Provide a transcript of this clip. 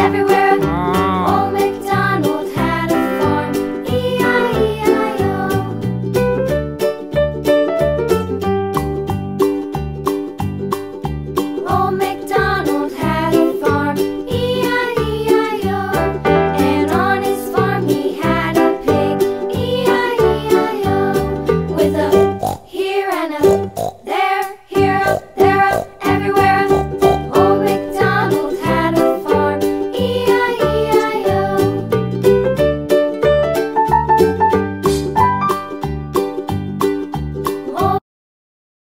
everywhere.